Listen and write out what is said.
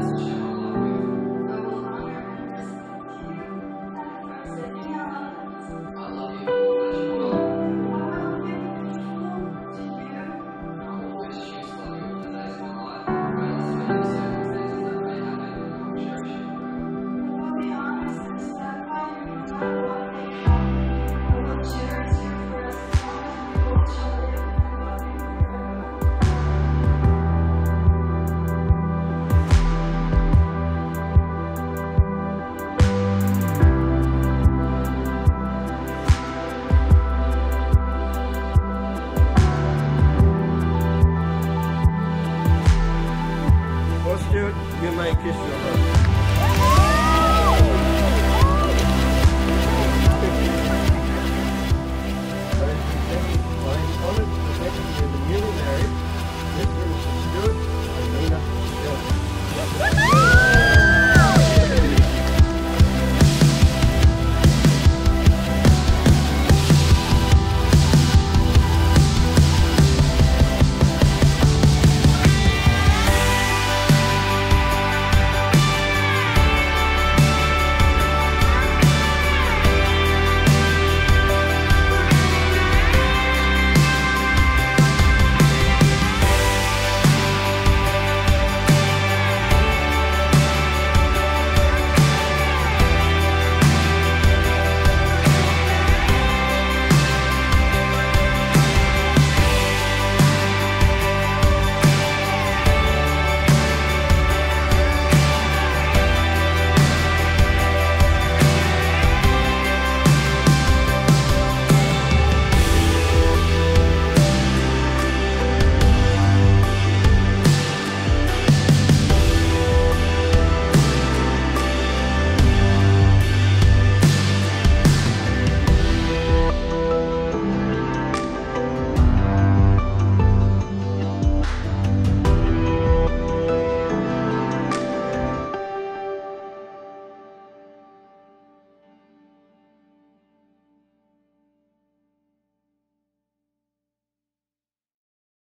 Christ. Midnight Kiss your heart.